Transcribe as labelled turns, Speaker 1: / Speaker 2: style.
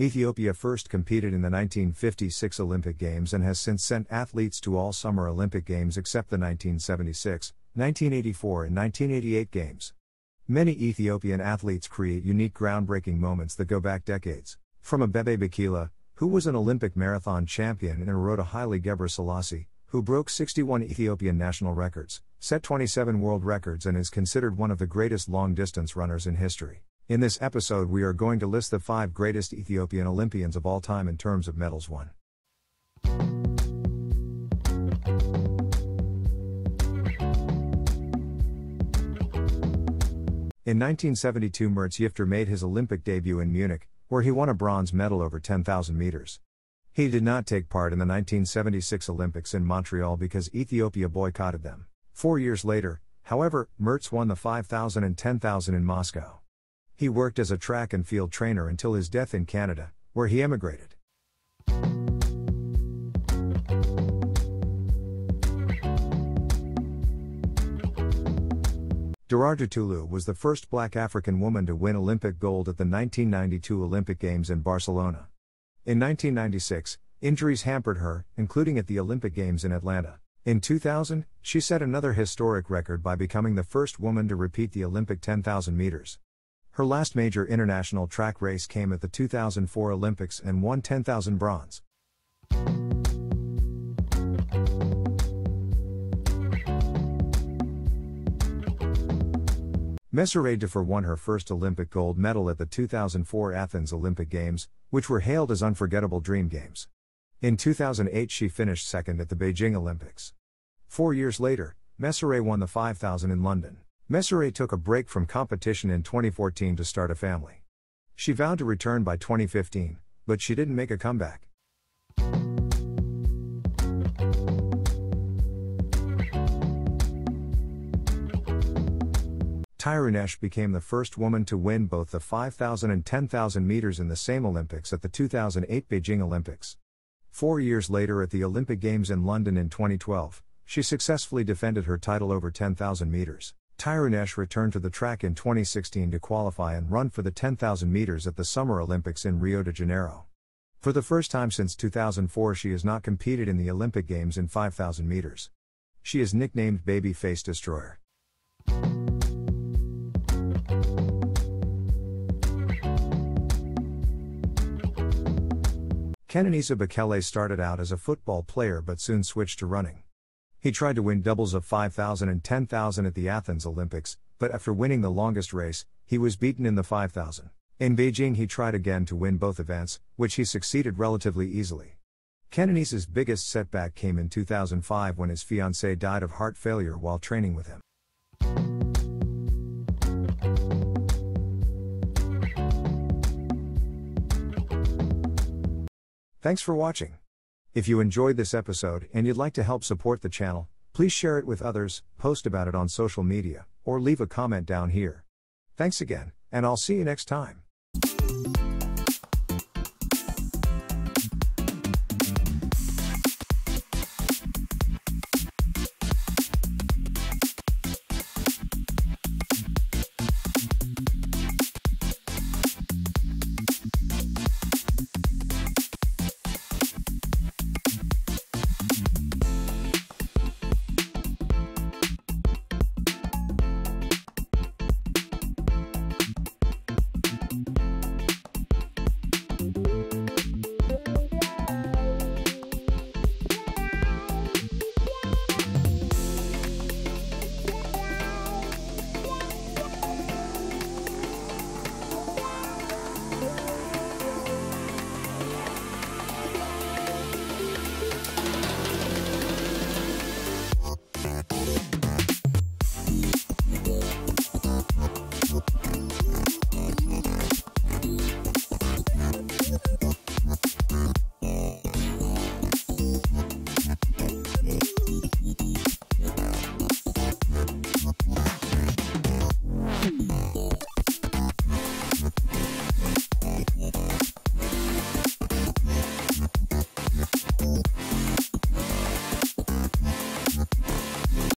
Speaker 1: Ethiopia first competed in the 1956 Olympic Games and has since sent athletes to all Summer Olympic Games except the 1976, 1984, and 1988 Games. Many Ethiopian athletes create unique groundbreaking moments that go back decades. From Abebe Bikila, who was an Olympic marathon champion, and Arota Haile Gebrselassie, who broke 61 Ethiopian national records, set 27 world records, and is considered one of the greatest long distance runners in history. In this episode, we are going to list the five greatest Ethiopian Olympians of all time in terms of medals won. In 1972, Miruts Yifter made his Olympic debut in Munich, where he won a bronze medal over 10,000 meters. He did not take part in the 1976 Olympics in Montreal because Ethiopia boycotted them. Four years later, however, Mertz won the 5,000 and 10,000 in Moscow. He worked as a track and field trainer until his death in Canada, where he emigrated. Derartu Tulu was the first black African woman to win Olympic gold at the 1992 Olympic Games in Barcelona. In 1996, injuries hampered her, including at the Olympic Games in Atlanta. In 2000, she set another historic record by becoming the first woman to repeat the Olympic 10,000 meters. Her last major international track race came at the 2004 Olympics and won 10,000 bronze. Meseret Defar won her first Olympic gold medal at the 2004 Athens Olympic Games, which were hailed as unforgettable dream games. In 2008, she finished second at the Beijing Olympics. Four years later, Meseret won the 5,000 in London. Meseret took a break from competition in 2014 to start a family. She vowed to return by 2015, but she didn't make a comeback. Tirunesh became the first woman to win both the 5,000 and 10,000 meters in the same Olympics at the 2008 Beijing Olympics. Four years later at the Olympic Games in London in 2012, she successfully defended her title over 10,000 meters. Tirunesh returned to the track in 2016 to qualify and run for the 10,000 meters at the Summer Olympics in Rio de Janeiro. For the first time since 2004, she has not competed in the Olympic Games in 5,000 meters. She is nicknamed Baby Face Destroyer. Kenenisa Bekele started out as a football player but soon switched to running. He tried to win doubles of 5,000 and 10,000 at the Athens Olympics, but after winning the longest race, he was beaten in the 5,000. In Beijing, he tried again to win both events, which he succeeded relatively easily. Kenenisa's biggest setback came in 2005 when his fiancée died of heart failure while training with him. Thanks for watching. If you enjoyed this episode and you'd like to help support the channel, please share it with others, post about it on social media, or leave a comment down here. Thanks again, and I'll see you next time.